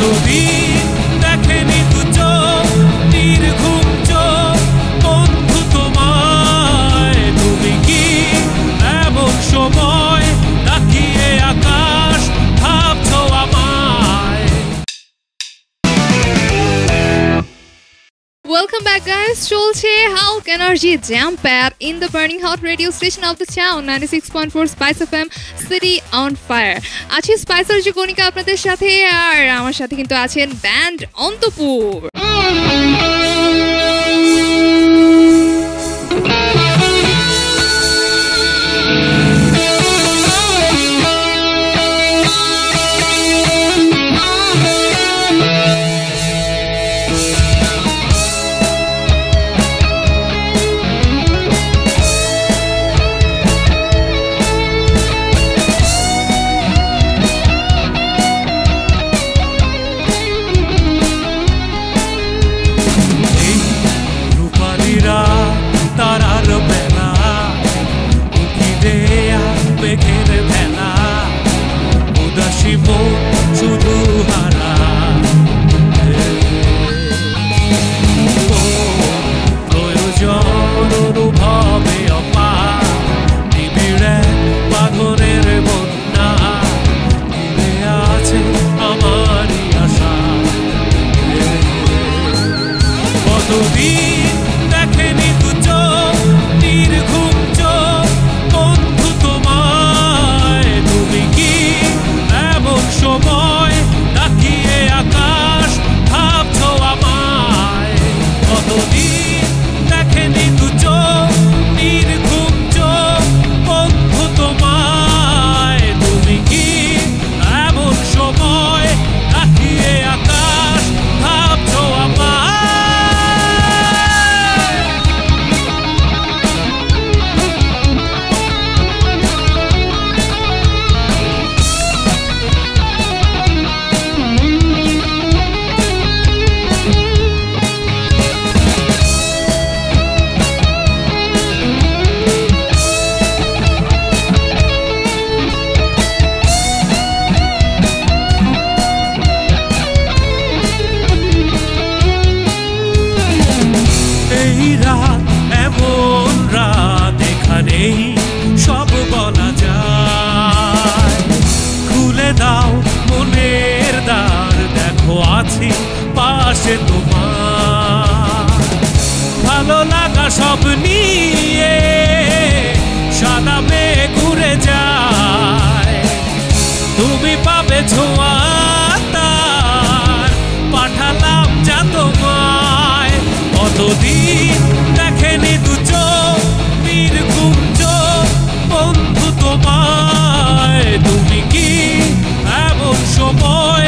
কতদিন Welcome চলছে। হাউক energy jam packed in the burning hot radio station of the town ninety six point four spice F M city on fire আছি স্পাইসার যে কণিকা আপনাদের সাথে, আর আমার সাথে কিন্তু আছেন ব্যান্ড অন্তপুর উদাসী সব নিয়ে সাদা মেয়ে ঘুরে যায়। তুমি পাবে ছোঁয়া তার, পাঠালাম যা তোমায়। কতদিন দেখেনি দু চোখ নির্ঘুম চোখ বন্ধু তোমায়। তুমি কি এমন সময়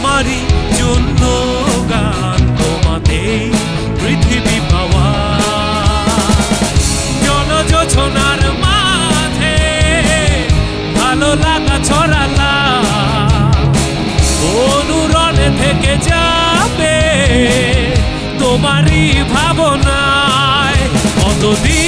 তোমারই জন্য গান তোমাতেই পৃথিবী পাওয়া জলযোছনার মাঝে ভালো লাগা ছড়ালা অনুরণে থেকে যাবে তোমারই ভাবনায়। কতদিন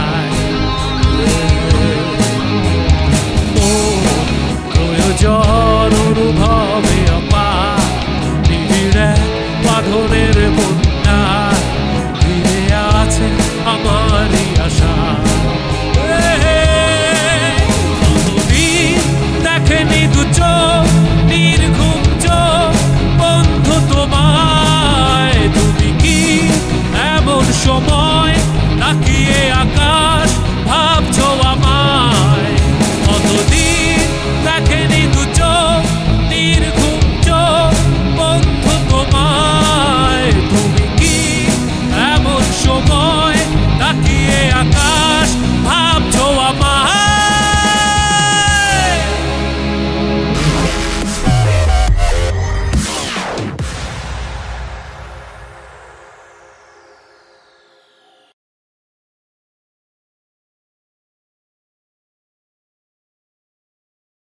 yo.